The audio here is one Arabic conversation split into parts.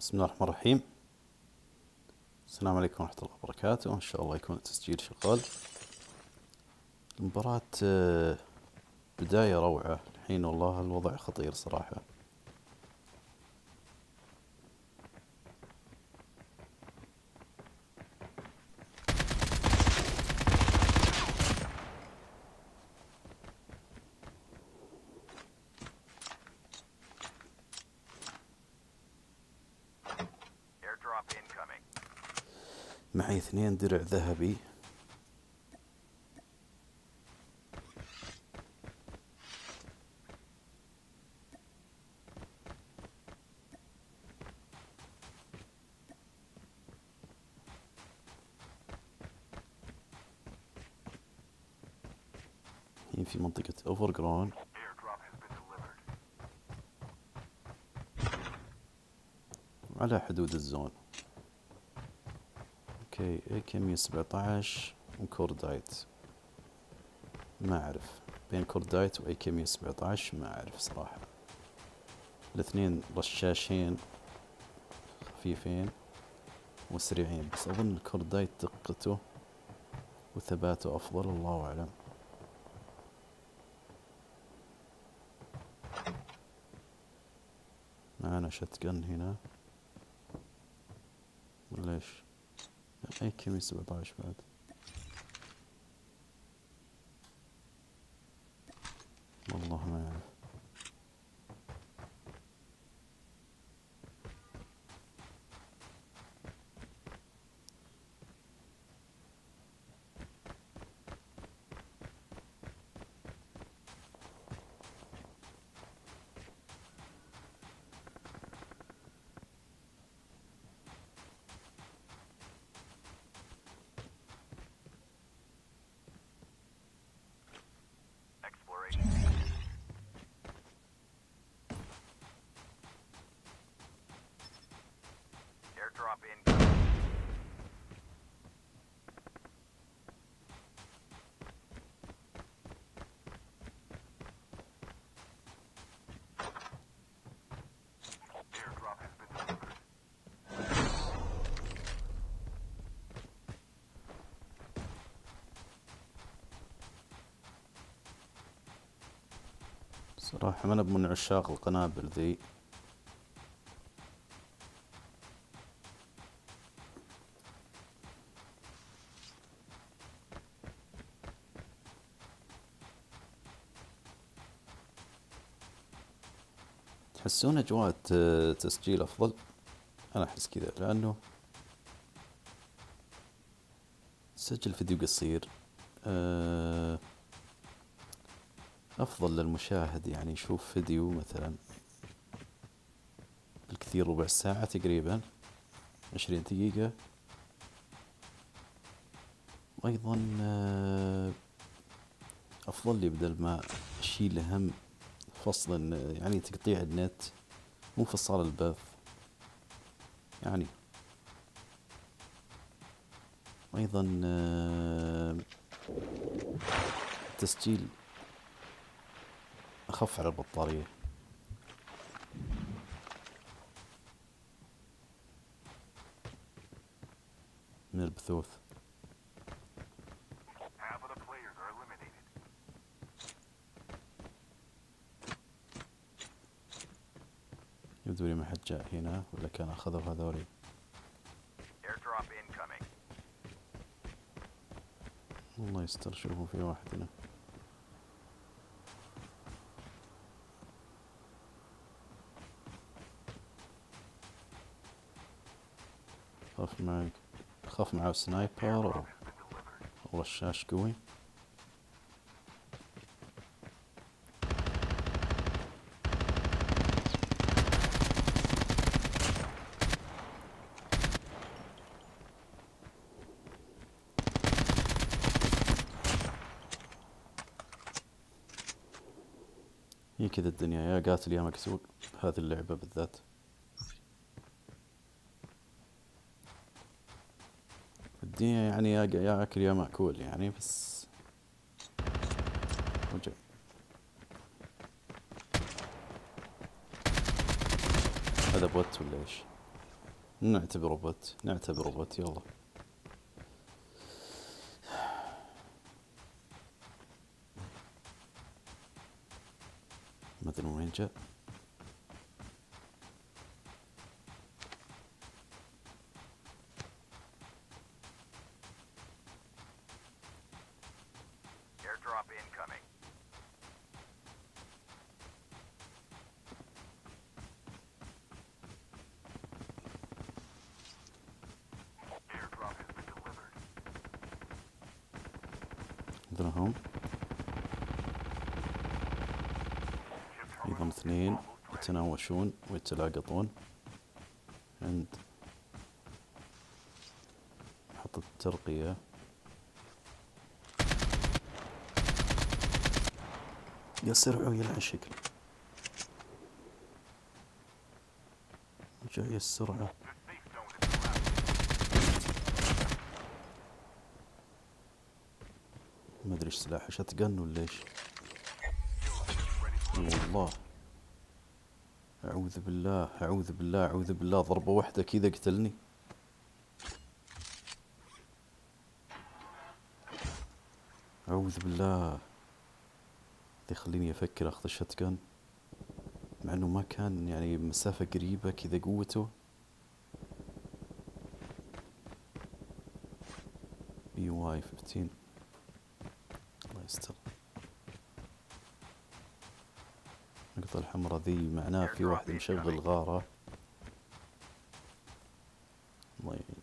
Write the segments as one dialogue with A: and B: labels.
A: بسم الله الرحمن الرحيم. السلام عليكم ورحمة الله وبركاته. إن شاء الله يكون التسجيل شغال. المباراة آه، بداية روعة. الحين والله الوضع خطير صراحة
B: Airdrop incoming.
A: معي اثنين درع ذهبي في منطقة اوفر جراوند. على حدود ال zone okay AK 117 و Cordite ما أعرف. بين Cordite و AK 117 ما أعرف صراحة. الاثنين رشاشين خفيفين وسريعين بس أظن Cordite دقته وثباته أفضل الله أعلم. معنا شتقن هنا ولا إيش؟ اي كيمي 17 بعد والله ما اعرف
B: airdrop in.
A: صراحة أنا من عشاق القنابل ذي تحسون أجواء تسجيل أفضل؟ أنا أحس كذا لأنه تسجل فيديو قصير أه أفضل للمشاهد يعني يشوف فيديو مثلا بالكثير ربع ساعة تقريبا عشرين دقيقة. وأيضا آه، أفضل لي بدل ما أشيل هم فصل يعني تقطيع النت مو فصال البث. يعني وأيضا آه، تسجيل أخف على البطارية. من البثوث. يبدو لي ما حد جاء هنا ولا كان أخذوا هذولي. الله يستر شوفوا في واحد هنا خاف معك خاف معه سنايبر
B: Airdrop
A: أو
B: has been delivered.
A: أو رشاش قوي هي كذا الدنيا يا قاتل يا مقتول هذه اللعبة بالذات. الدنيا يعني يا يا أكل يا مأكول يعني بس. وجه هذا bot ولا إيش؟ نعتبره bot. نعتبره bot يلا. ما ادري من وين جاء
B: Airdrop incoming. Airdrop has been delivered.
A: عندنا هم
B: Chip
A: أيضا
B: terminal
A: اثنين
B: almost ready.
A: يتناوشون ويتلاقطون عند محطة الترقية يسرعوا يلعن الشكل جاي السرعة. ما أدري إيش سلاحه شتقن ولا
B: إيش
A: والله أعوذ بالله أعوذ بالله أعوذ بالله. ضربة واحدة كذا قتلني. أعوذ بالله. يخليني أفكر أخذ الشتقن مع إنه ما كان يعني مسافة قريبة كذا قوته. BY 15 الله يستر النقطة الحمراء ذي معناه في واحد مشغل غارة. الله يعين.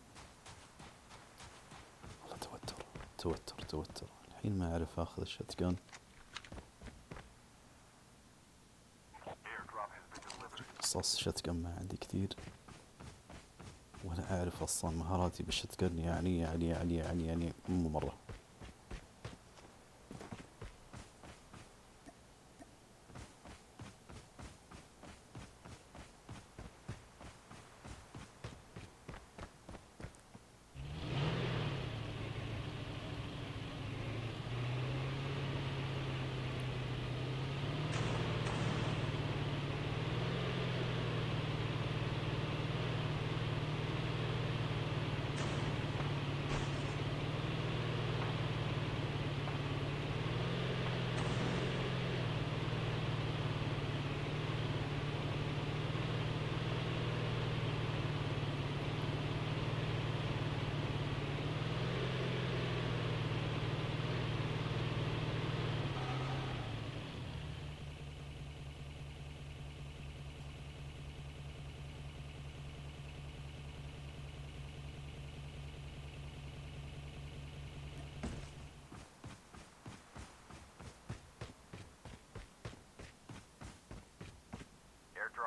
A: والله توتر توتر توتر. الحين ما أعرف أخذ
B: ال shotgun.
A: رصاص shotgun ما عندي كثير. ولا أعرف أصلا مهاراتي بالشتقان يعني يعني يعني يعني يعني مو مرة.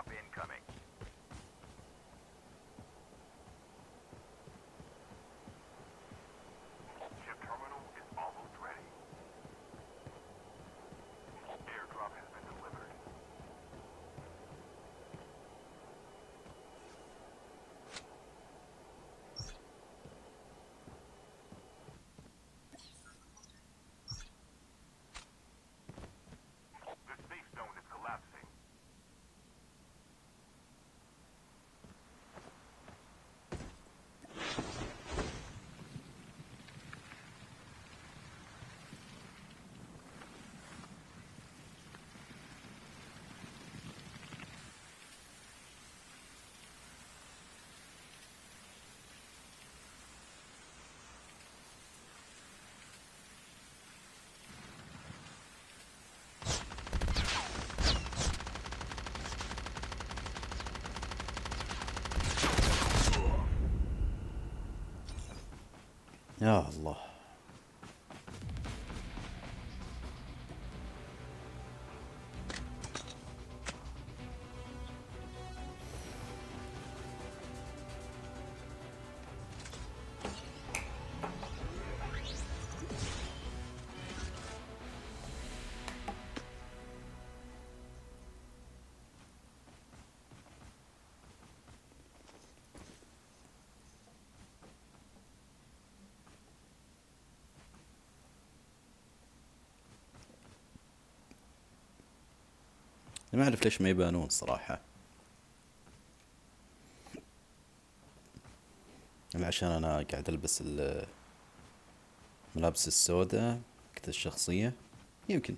B: Drop incoming.
A: يا الله. ما أعرف ليش ما يبانون صراحة. عشان أنا قاعد ألبس ال- الملابس السوداء كذا الشخصية. يمكن.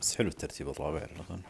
A: بس حلو الترتيب الرابع على الأقل.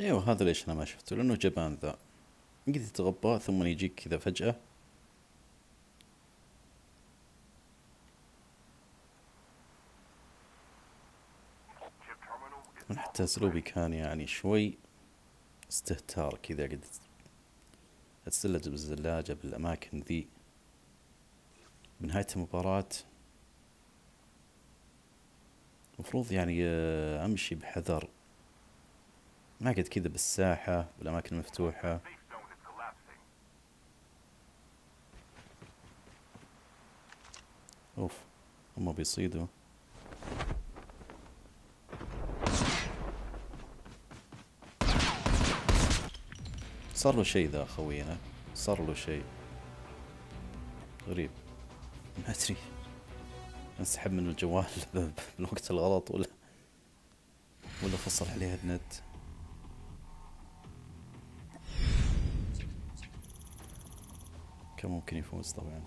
A: أيوه هذا ليش أنا ما شفته لأنه جبان ذا. قد يتغبى ثم يجيك كذا فجأة. حتى أسلوبي كان يعني شوي استهتار كذا قد اتسلج بالزلاجة بالأماكن ذي. بنهاية المباراة المفروض يعني آه، أمشي بحذر. ما قد كذا بالساحة بالاماكن المفتوحة. أوف هم بيصيدوا. صار له شيء ذا خوينا صار له شيء. غريب. ما أدري. أنسحب من الجوال بالوقت الغلط ولا ولا فصل عليها النت. كان ممكن يفوز طبعا.